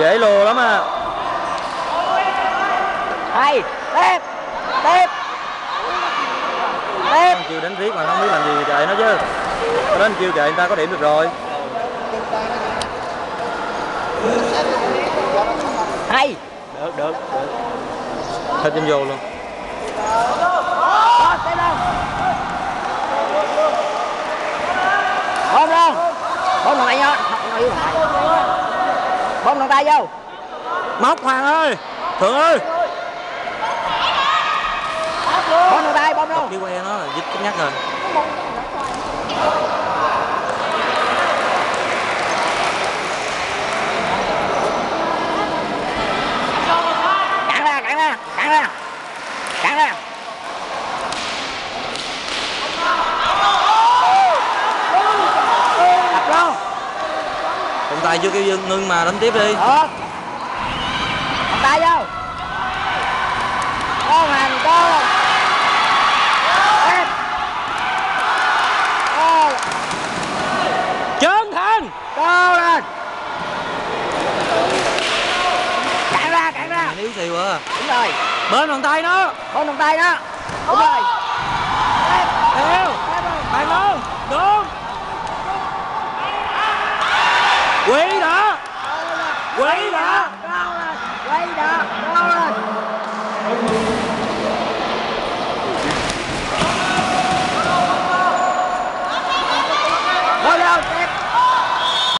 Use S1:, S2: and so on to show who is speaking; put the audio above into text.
S1: dễ lùa lắm à.
S2: Hay tiếp tiếp tiếp
S1: Thằng kêu đánh riết mà không biết làm gì kệ nó chứ. Nó đến kêu kệ người ta có điểm được rồi.
S2: Hay.
S1: Được được được. Chân vô luôn
S2: Đó, tiếp đâu bom luôn bom thằng tay không nói thằng tay vô.
S1: Móc hoàng ơi. Thượng ơi.
S2: Bom thằng tay bom luôn
S1: cái que nó là dít cái nhắc rồi.
S2: Cản ra cản ra cản ra. Cản ra tập luôn
S1: Trọng tay chưa kêu dừng ngưng mà đánh tiếp đi.
S2: Được thằng tay vô. Con hành con. Con.
S1: Trấn Thành.
S2: Cao lên. Cản ra, cản ra.
S1: Yếu xìu à.
S2: Đúng rồi.
S1: Bên bàn tay nó
S2: Bóng đồng tay đó. Đúng rồi
S1: 回答让我
S2: 回答